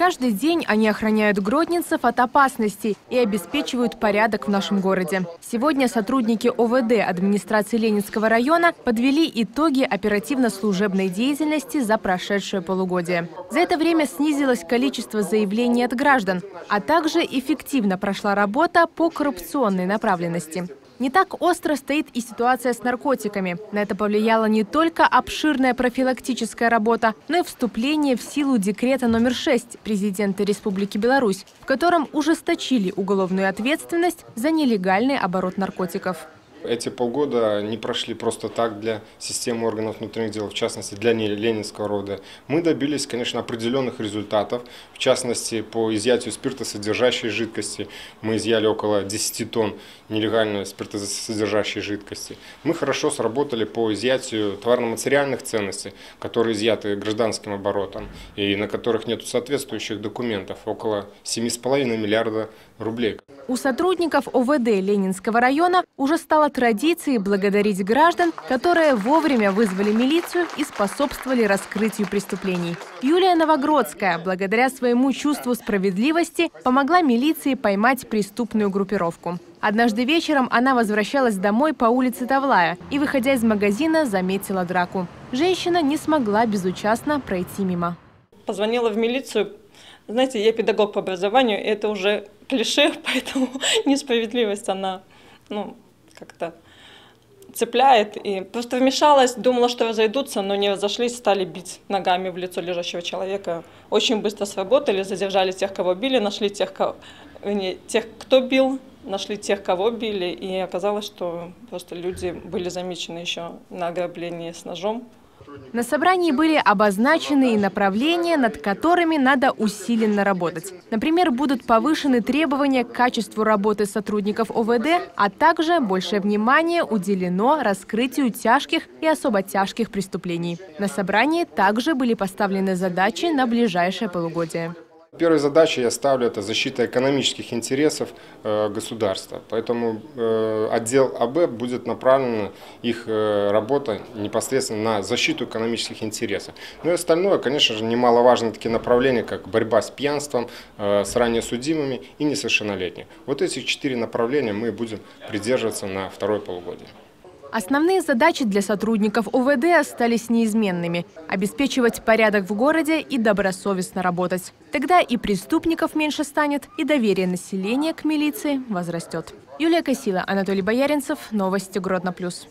Каждый день они охраняют гродненцев от опасностей и обеспечивают порядок в нашем городе. Сегодня сотрудники ОВД администрации Ленинского района подвели итоги оперативно-служебной деятельности за прошедшее полугодие. За это время снизилось количество заявлений от граждан, а также эффективно прошла работа по коррупционной направленности. Не так остро стоит и ситуация с наркотиками. На это повлияла не только обширная профилактическая работа, но и вступление в силу декрета номер 6 президента Республики Беларусь, в котором ужесточили уголовную ответственность за нелегальный оборот наркотиков. Эти полгода не прошли просто так для системы органов внутренних дел, в частности для Ленинского рода. Мы добились, конечно, определенных результатов, в частности по изъятию спиртосодержащей жидкости. Мы изъяли около 10 тонн нелегальной спиртосодержащей жидкости. Мы хорошо сработали по изъятию товарно-материальных ценностей, которые изъяты гражданским оборотом и на которых нет соответствующих документов, около 7,5 миллиарда рублей. У сотрудников ОВД Ленинского района уже стало традицией благодарить граждан, которые вовремя вызвали милицию и способствовали раскрытию преступлений. Юлия Новогродская, благодаря своему чувству справедливости, помогла милиции поймать преступную группировку. Однажды вечером она возвращалась домой по улице Тавлая и, выходя из магазина, заметила драку. Женщина не смогла безучастно пройти мимо. Позвонила в милицию. Знаете, я педагог по образованию, и это уже клише, поэтому несправедливость, она, ну, как-то цепляет. И просто вмешалась, думала, что разойдутся, но не разошлись, стали бить ногами в лицо лежащего человека. Очень быстро сработали, задержали тех, кого били, нашли тех, кого, не, тех кто бил, нашли тех, кого били, и оказалось, что просто люди были замечены еще на ограблении с ножом. На собрании были обозначены и направления, над которыми надо усиленно работать. Например, будут повышены требования к качеству работы сотрудников ОВД, а также большее внимание уделено раскрытию тяжких и особо тяжких преступлений. На собрании также были поставлены задачи на ближайшее полугодие. Первой задачей я ставлю это защита экономических интересов э, государства. Поэтому э, отдел АБ будет направлена их э, работа непосредственно на защиту экономических интересов. Ну и остальное, конечно же, немаловажные такие направления, как борьба с пьянством, с ранее судимыми и несовершеннолетними. Вот эти четыре направления мы будем придерживаться на второе полугодие. Основные задачи для сотрудников УВД остались неизменными – обеспечивать порядок в городе и добросовестно работать. Тогда и преступников меньше станет, и доверие населения к милиции возрастет. Юлия Косила, Анатолий Бояринцев. Новости Гродно+. плюс.